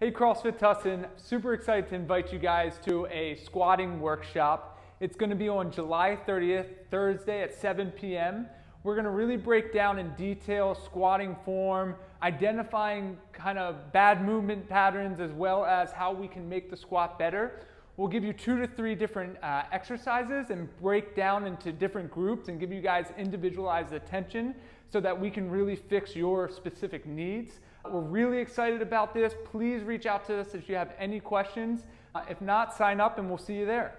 Hey CrossFit Tustin, super excited to invite you guys to a squatting workshop. It's going to be on July 30th, Thursday at 7 p.m. We're going to really break down in detail squatting form, identifying kind of bad movement patterns as well as how we can make the squat better. We'll give you two to three different uh, exercises and break down into different groups and give you guys individualized attention so that we can really fix your specific needs. We're really excited about this. Please reach out to us if you have any questions. Uh, if not, sign up and we'll see you there.